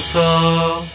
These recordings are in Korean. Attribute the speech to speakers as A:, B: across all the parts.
A: So.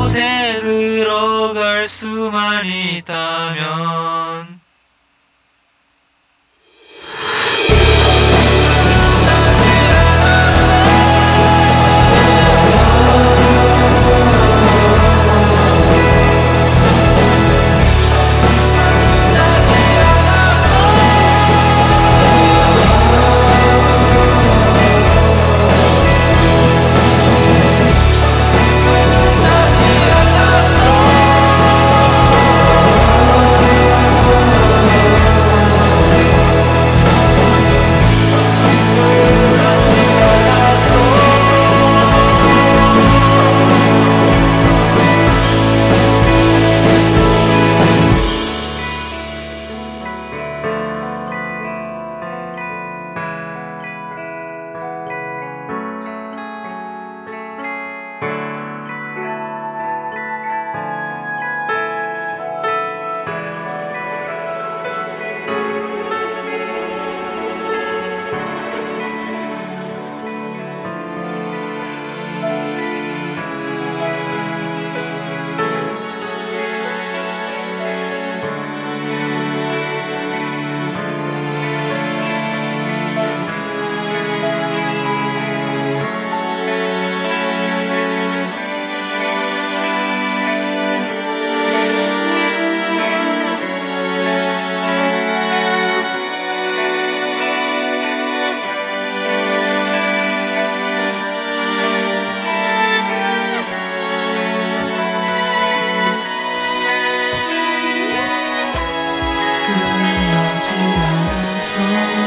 A: 곳에 들어갈 수만 있다면 변하지 않아서